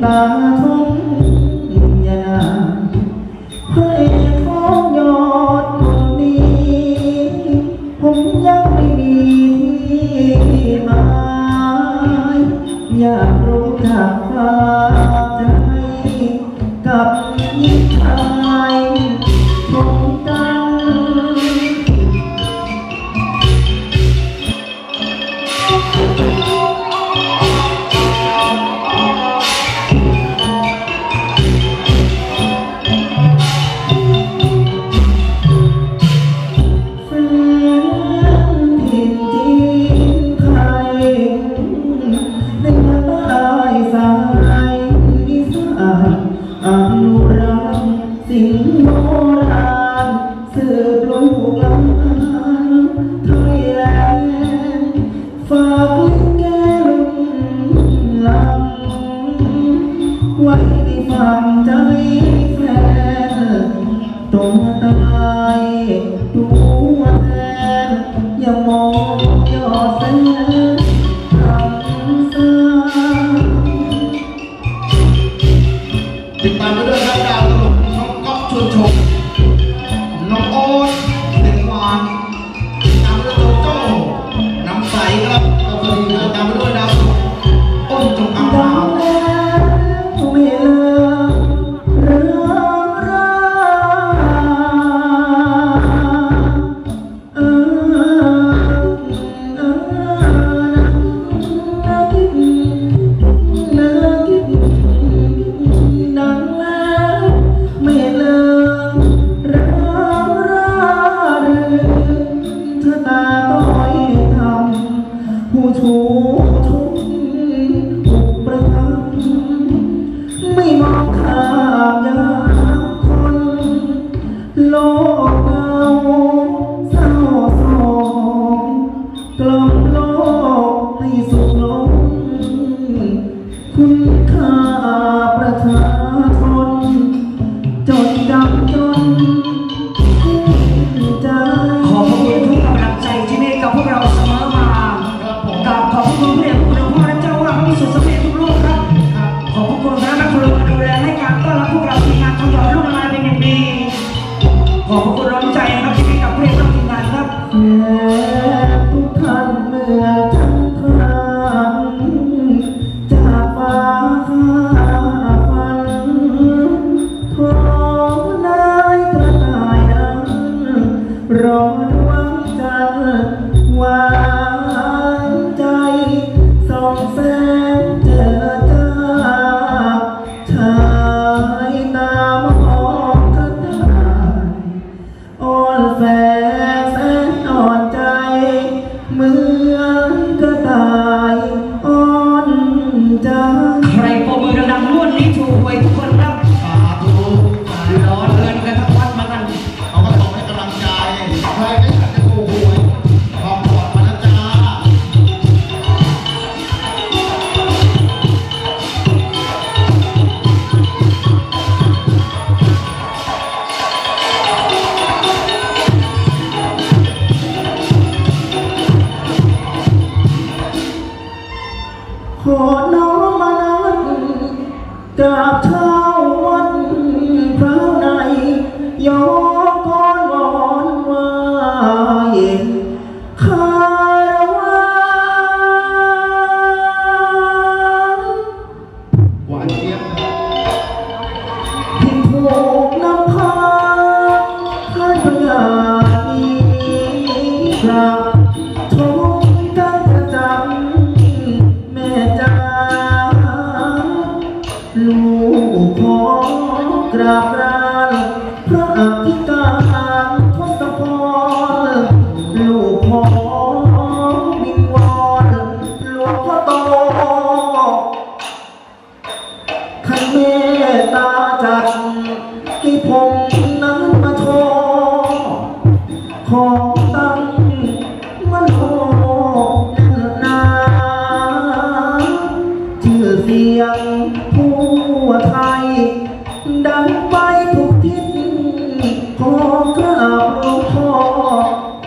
là thôn nhà. Hãy có nhọt đi không nhắc đi mai nhà rốt thẳng ว้ฝังใจแฟนตัวตายดูแทนอย่ามองยอดเส้น Hare พระในยอมก้อนงอนวายคารวะหวานเจี๊ยบทิ้งโผล่ ธิการทศพรลูกพ่อวิงวอนหลวงพ่อโตขันเมตตาจักที่ผม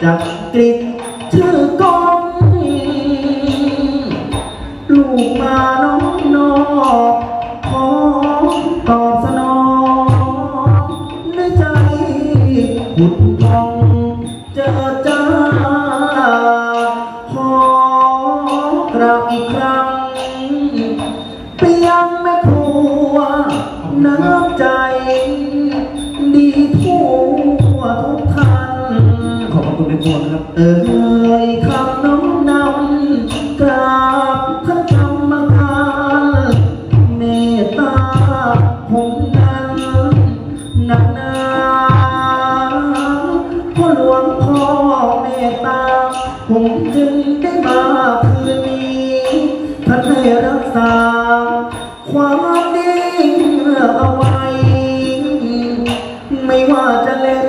จักติดชื่อกองลูกมาน้องนอกขอตอบสนองในใจหุ่นทอง เอ่ยคำน้องนำกราบธรรมทานเมตตาผมนั้นนันาพ่อหลวงพ่อเมตตา ผมจึงได้มาคืนนี้ท่านให้รักษา ความดีเอาไว้ ไม่ว่าจะเล่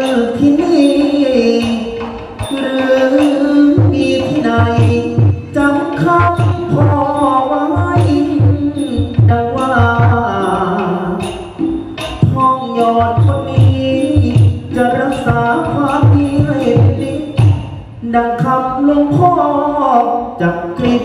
ดังคำหลวงพ่อจากกลิ่น